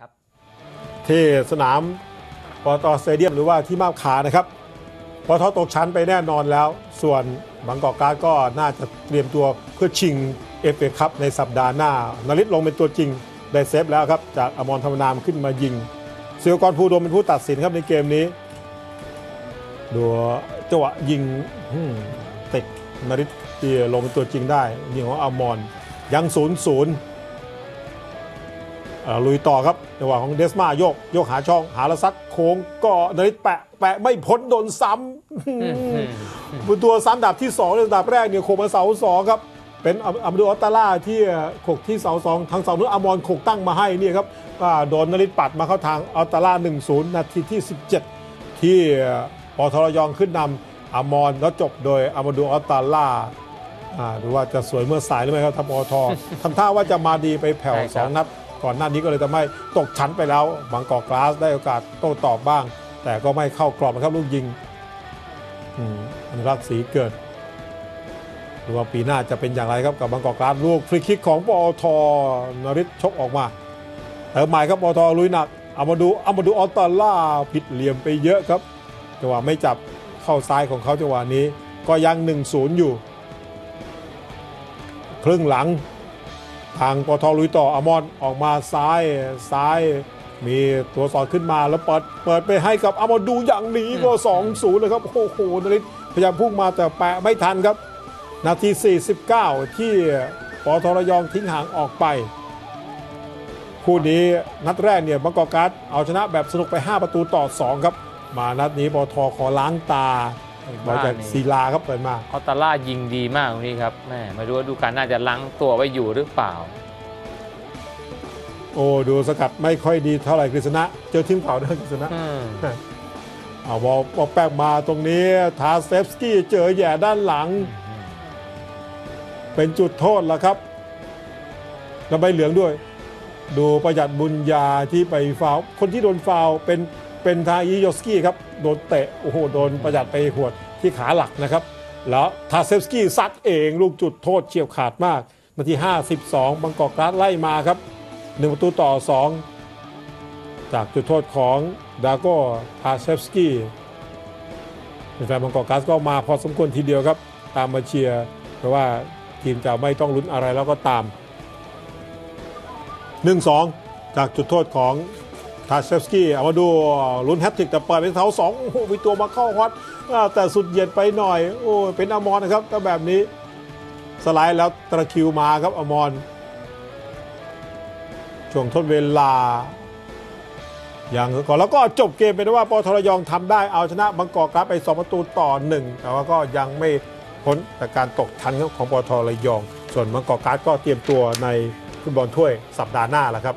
ครับที่สนามปตสเตเดียมหรือว่าที่มาบขานะครับปตทตกชั้นไปแน่นอนแล้ว ส่วนบางกอกการก็น่าจะเตรียมตัวเพื่อชิงเอฟเอคัพในสัปดาห์หน้านริศลงเป็นตัวจริงได้เซฟแล้วครับ จากอมรธรรมนามขึ้นมายิงเสือกรภูโดมเป็นผู้ตัดสินครับในเกมนี้ดูจังหวะยิงติดนริศที่ลงเป็นตัวจริงได้ยิงของอมรยังศูนย์ศูนย์ ลุยต่อครับจังหวะของเดสมาโยก โยกหาช่อง หาละซักโค้งก็นริตแปะ แปะไม่พ้นโดนซ้ำบนตัวซ้ำดับที่2ในดับแรกเนี่ยโขกมาเสาสองครับ เป็นอัมอัมดูออตตาล่าที่โขกที่เสาสองทางเสาเนื้ออมรโขกตั้งมาให้เนี่ยครับอ่าโดนนริตปัดมาเข้าทางอัลตาล่า1-0 นาทีที่ 17 ที่ปอทรยองขึ้นนำอมรแล้วจบโดยอามาดูออตตาล่าอ่าดูว่าจะสวยเมื่อสายหรือไม่ครับทปอททำท่าว่าจะมาดีไปแผ่วใช่ครับสองนัด ก่อนหน้านี้ก็เลยทำให้ตกชั้นไปแล้วบางกอกกลาสได้โอกาสโต้ตอบบ้าง แต่ก็ไม่เข้ากรอบนะครับลูกยิงอืมอนุรักษ์สีเกิดดูว่าปีหน้าจะเป็นอย่างไรครับกับบางกอกกลาสลูกฟรีคิกของปอทนริศชกออกมาเติมหม่ครับปอทลุยหนักเอามาดูเอามาดูออตตาล่าผิดเหลี่ยมไปเยอะครับจังหวะไม่จับเข้าซ้ายของเขาจังหวะนี้ ก็ยัง 1-0 อยู่ ครึ่งหลัง ทางปทลุยต่ออมอนออกมาซ้ายซ้าย มีตัวสอดขึ้นมาแล้วเปิดเปิดไปให้กับอามอดูอย่างนี้ก็2-0เลยครับโอ้โหนริศพยายามพุ่งมาแต่แปะไม่ทันครับ นาที 49 ที่ปทระยองทิ้งห่างออกไป คู่นี้นัดแรกเนี่ยบางกอกการ์ดเอาชนะแบบสนุกไป 5 ประตูต่อ 2 ครับ มานัดนี้ปทขอล้างตา บอลจากศิลาครับเปิดมาออตตาล่ายิงดีมากตรงนี้ครับแม่ไม่รู้ว่าดูการน่าจะล้างตัวไว้อยู่หรือเปล่า โอ้ดูสกัดไม่ค่อยดีเท่าไหร่กฤษณะ เจอทิ้งเผาเด้อกฤษณะอืมเอาบอลบอลแป๊กมาตรงนี้ทาเซฟสกี้เจอแหย่ด้านหลัง เป็นจุดโทษแล้วครับแล้วใบเหลืองด้วย ดูประหยัดบุญญาที่ไปฟาวล์คนที่โดนฟาวล์เป็น เป็นทาอีโยสกี้ครับโดนเตะโอ้โหโดนประหยัดไปหวดที่ขาหลักนะครับ แล้วทาเซฟสกี้ซัดเองลูกจุดโทษเฉียบขาดมากนาที 52บางกอกกล๊าสไล่มาครับ1ประตูต่อ 2 จากจุดโทษของดาโก้ทาเซฟสกี้แฟนบางกอกกล๊าสก็มาพอสมควรทีเดียวครับ ตามมาเชียร์เพราะว่าทีมจะไม่ต้องลุ้นอะไรแล้วก็ตาม 1-2 จากจุดโทษของ ทาเชฟสกี้เอามาดูลุ้นแฮตทริกแต่เปิดเป็นเท้าสองโอ้โหมีตัวมาเข้าฮอตแต่สุดเหยียดไปหน่อย โอ้เป็นอมรนะครับแต่แบบนี้สไลด์แล้วตะคิวมาครับอมรช่วงทดเวลา อย่างก่อนแล้วก็จบเกมเป็นว่าปทรยองทำได้เอาชนะบางกอกกราฟไป2ประตูต่อ1แต่ว่าก็ยังไม่พ้นจากการตกชั้นของปทรยอง ส่วนบางกอกกราฟก็เตรียมตัวในฟุตบอลถ้วยสัปดาห์หน้าแล้วครับ